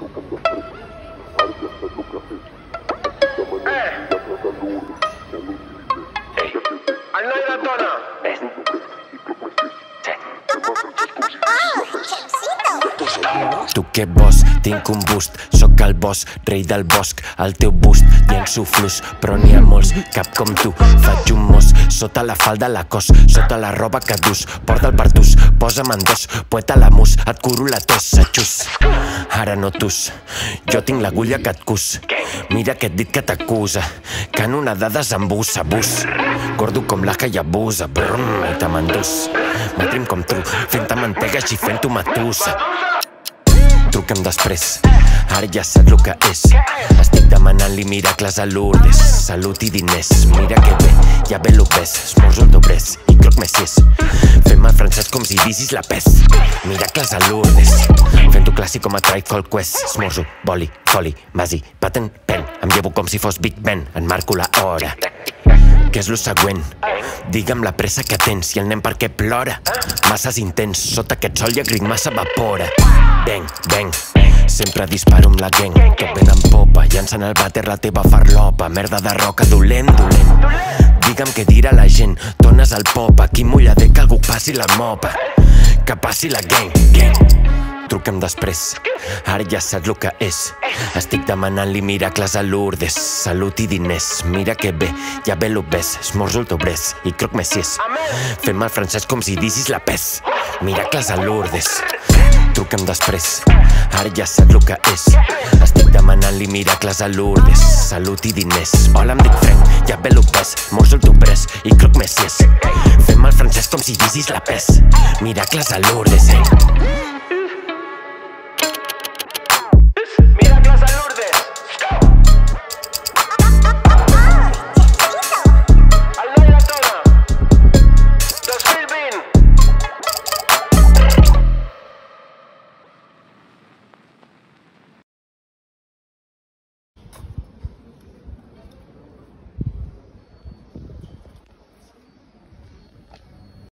Tu que bos, tinc un bust, sóc el boss, rei del bosc, el teu bust, llenço flux, però n'hi ha molts, cap com tu, faig un mos, sota la falda la cos, sota la roba que dus, porta'l per tus, posa'm en dos, poeta la mus, et curo la tos, s'aixús, ara no tus, jo tinc l'agulla que et cus, mira aquest dit que t'acusa, canonada desembussa, bus, gordo com la que hi abusa, brum, i te m'endús, matrim com tu, fent-te mantega així fent-ho matussa, Truca'm després, ara ja sap el que és. Estic demanant-li miracles a Lourdes. Salut i diners, mira que bé, ja ve l'obès. Esmorzo el dobrès i croc messies. Fem el francès com si disis la pes. Miracles a Lourdes. Clàssic com a Trifold Quest. Esmorzo, boli, foli, masi, patent, pen. Em llevo com si fos Big Ben, en marco la hora. Què és lo següent? Digue'm la pressa que tens i el nen per què plora. Masses intens, sota aquest sol i agric massa vapora. Bang, bang, sempre disparo amb la gang. Tot ben en popa, llancen al vàter la teva farlopa. Merda de roca, dolent, dolent. Digue'm què dirà la gent, dones al pop, aquí mullader que algú passi la mopa. Que passi la gang, gang. Truca'm després, ara ja saps el que és. Estic demanant-li miracles a Lourdes. Salut i diners, mira que bé, ja ve l'obès. Esmorzo el dobrès i croc messies. Fem el francès com si disis la pes. Miracles a Lourdes. Truca'm després, ara ja saps el que és. Estic demanant-li miracles a Lourdes. Salut i diners. Hola, em dic Frank, ja ve l'obès. Morso el dobrès i croc messies. Fem el francès com si disis la pes. Miracles a Lourdes, eh?